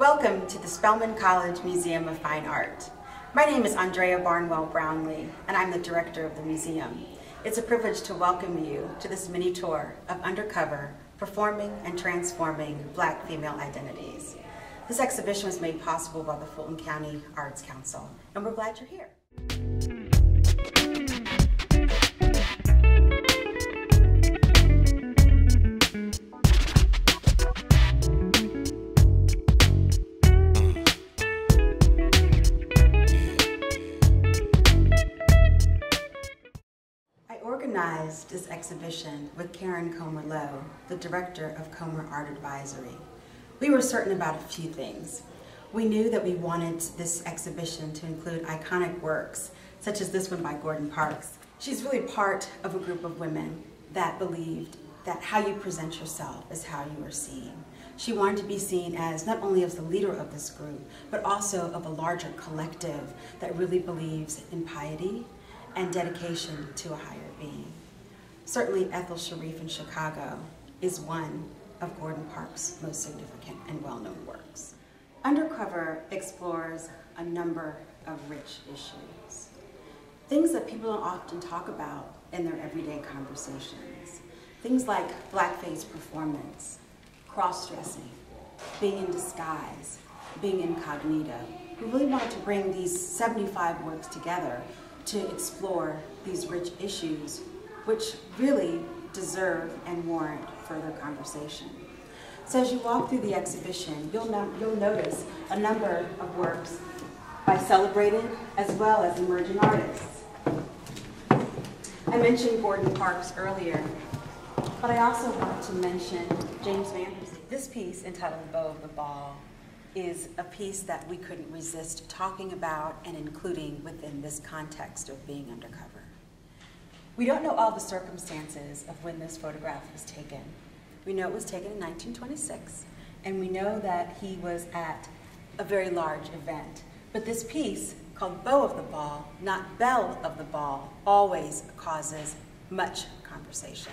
Welcome to the Spelman College Museum of Fine Art. My name is Andrea Barnwell Brownlee, and I'm the director of the museum. It's a privilege to welcome you to this mini tour of Undercover, Performing and Transforming Black Female Identities. This exhibition was made possible by the Fulton County Arts Council, and we're glad you're here. Exhibition with Karen Comer Lowe, the director of Comer Art Advisory. We were certain about a few things. We knew that we wanted this exhibition to include iconic works, such as this one by Gordon Parks. She's really part of a group of women that believed that how you present yourself is how you are seen. She wanted to be seen as not only as the leader of this group, but also of a larger collective that really believes in piety and dedication to a higher being. Certainly Ethel Sharrieff in Chicago is one of Gordon Parks' most significant and well-known works. Undercover explores a number of rich issues. Things that people don't often talk about in their everyday conversations. Things like blackface performance, cross-dressing, being in disguise, being incognito. We really wanted to bring these 75 works together to explore these rich issues, which really deserve and warrant further conversation. So as you walk through the exhibition, you'll, no you'll notice a number of works by celebrated as well as emerging artists. I mentioned Gordon Parks earlier, but I also want to mention James VanDerZee. This piece entitled Beau of the Ball is a piece that we couldn't resist talking about and including within this context of being undercover. We don't know all the circumstances of when this photograph was taken. We know it was taken in 1926, and we know that he was at a very large event. But this piece, called Beau of the Ball, not Belle of the Ball, always causes much conversation.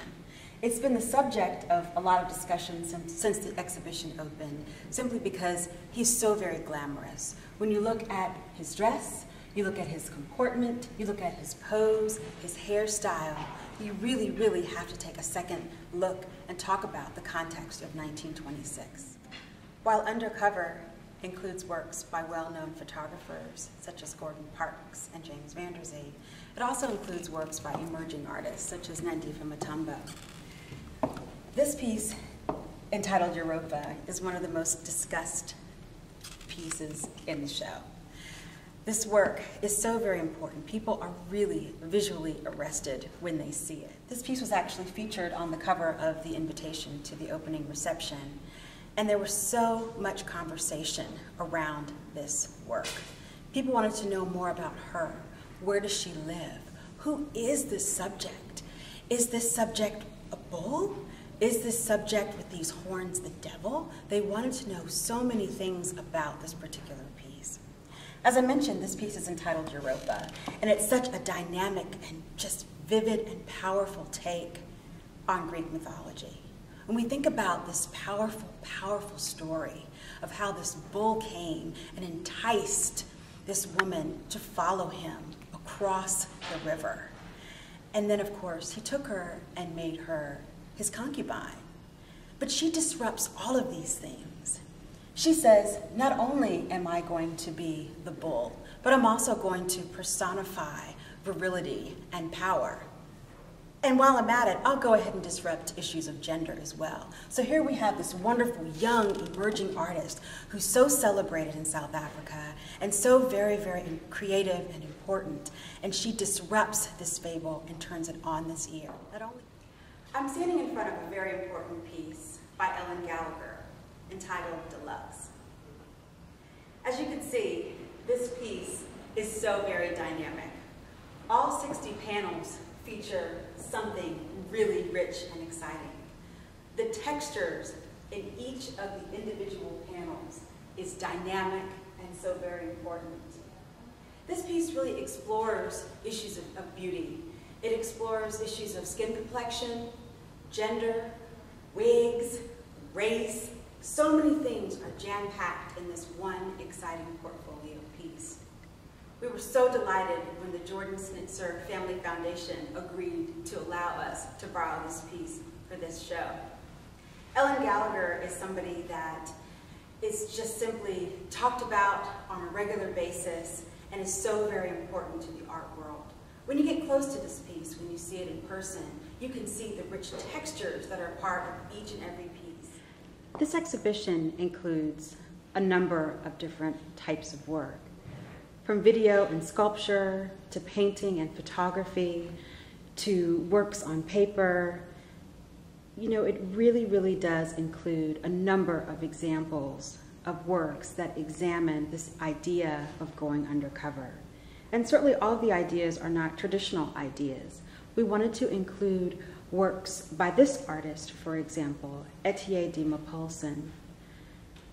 It's been the subject of a lot of discussion since the exhibition opened, simply because he's so very glamorous. When you look at his dress, you look at his comportment, you look at his pose, his hairstyle, you really, really have to take a second look and talk about the context of 1926. While Undercover includes works by well-known photographers such as Gordon Parks and James VanDerZee, it also includes works by emerging artists such as Nandipha Mntambo. This piece, entitled Europa, is one of the most discussed pieces in the show. This work is so very important. People are really visually arrested when they see it. This piece was actually featured on the cover of the invitation to the opening reception, and there was so much conversation around this work. People wanted to know more about her. Where does she live? Who is this subject? Is this subject a bull? Is this subject with these horns the devil? They wanted to know so many things about this particular. As I mentioned, this piece is entitled Europa, and it's such a dynamic and just vivid and powerful take on Greek mythology. When we think about this powerful, powerful story of how this bull came and enticed this woman to follow him across the river. And then, of course, he took her and made her his concubine. But she disrupts all of these things. She says, not only am I going to be the bull, but I'm also going to personify virility and power. And while I'm at it, I'll go ahead and disrupt issues of gender as well. So here we have this wonderful young emerging artist who's so celebrated in South Africa and so very, very creative and important. And she disrupts this fable and turns it on this ear. I'm standing in front of a very important piece by Ellen Gallagher entitled Deluxe. As you can see, this piece is so very dynamic. All 60 panels feature something really rich and exciting. The textures in each of the individual panels is dynamic and so very important. This piece really explores issues of, of beauty. It explores issues of skin complexion, gender, wigs, race, So many things are jam-packed in this one exciting portfolio piece. We were so delighted when the Jordan Schnitzer Family Foundation agreed to allow us to borrow this piece for this show. Ellen Gallagher is somebody that is just simply talked about on a regular basis and is so very important to the art world. When you get close to this piece, when you see it in person, you can see the rich textures that are part of each and every piece. This exhibition includes a number of different types of work, from video and sculpture to painting and photography to works on paper. You know, it really, really does include a number of examples of works that examine this idea of going undercover. And certainly all the ideas are not traditional ideas. We wanted to include works by this artist, for example, Etienne de Maupassant.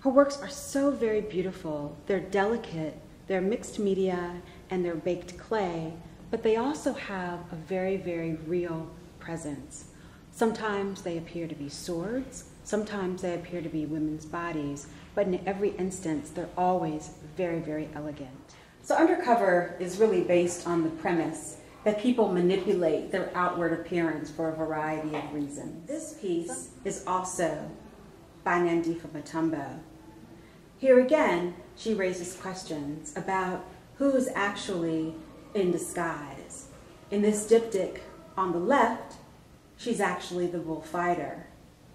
Her works are so very beautiful. They're delicate, they're mixed media, and they're baked clay, but they also have a very, very real presence. Sometimes they appear to be swords, sometimes they appear to be women's bodies, but in every instance, they're always very, very elegant. So Undercover is really based on the premise that people manipulate their outward appearance for a variety of reasons. This piece is also by Nandipha Mntambo. Here again, she raises questions about who is actually in disguise. In this diptych on the left, she's actually the bullfighter,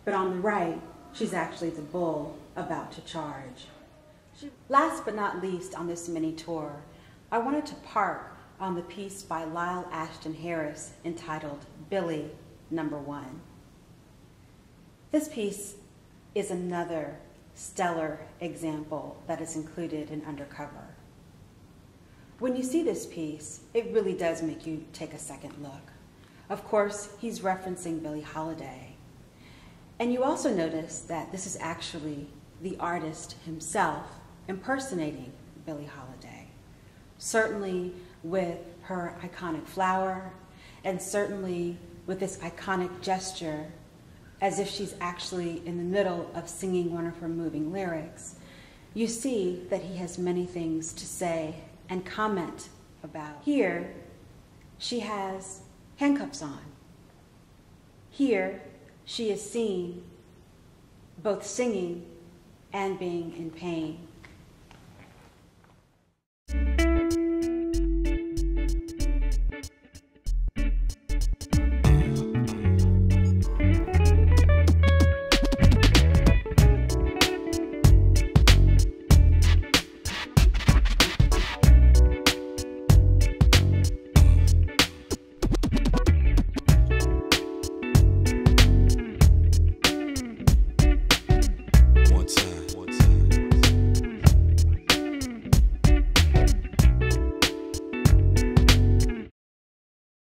but on the right, she's actually the bull about to charge. Last but not least on this mini tour, I wanted to park on the piece by Lyle Ashton Harris entitled Billie Number One. This piece is another stellar example that is included in Undercover. When you see this piece, it really does make you take a second look. Of course, he's referencing Billie Holiday. And you also notice that this is actually the artist himself impersonating Billie Holiday. Certainly with her iconic flower, and certainly with this iconic gesture as if she's actually in the middle of singing one of her moving lyrics, you see that he has many things to say and comment about. Here, she has handcuffs on. Here, she is seen both singing and being in pain.